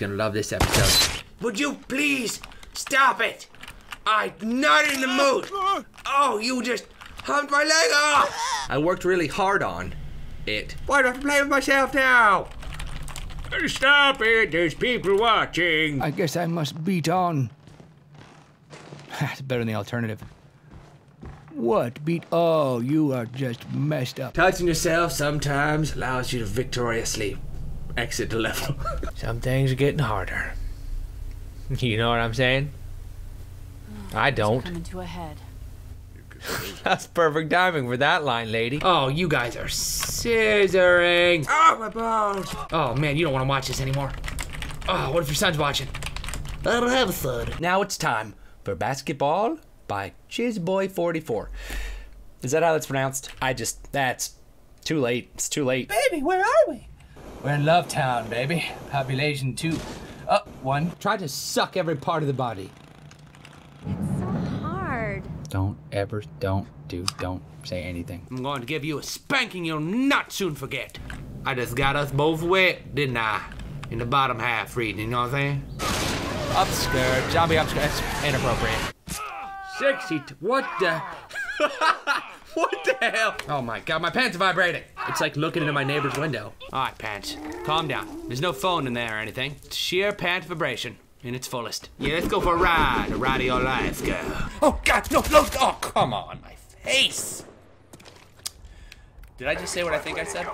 gonna love this episode. Would you please stop it? I'm not in the mood. Oh, you just humped my leg off. I worked really hard on it. Why do I have to play with myself now? Stop it, there's people watching. I guess I must beat on. That's better than the alternative. What beat? Oh, you are just messed up. Touching yourself sometimes allows you to victoriously exit the level. Some things are getting harder. You know what I'm saying? Oh, I don't. Coming to a head. That's perfect timing for that line, lady. Oh, you guys are scissoring. Oh, my balls. Oh, man, you don't want to watch this anymore. Oh, what if your son's watching? I don't have a son. Now it's time for Basketball by Chizboy44. Is that how that's pronounced? I just, that's too late. It's too late. Baby, where are we? We're in Love Town, baby. Population two. Up one. Try to suck every part of the body. It's so hard. Don't ever, don't do, don't say anything. I'm going to give you a spanking you'll not soon forget. I just got us both wet, didn't I? In the bottom half reading, you know what I'm saying? Upskirt, zombie upskirt, that's inappropriate. Sexy, t- what the? what the hell? Oh my god, my pants are vibrating. it's like looking into my neighbor's window. All right, pants, calm down. There's no phone in there or anything. It's sheer pant vibration in its fullest. Yeah, let's go for a ride, a ride of your life, girl. Oh God, no, no, oh come on, my face. Did I just say what I think I said?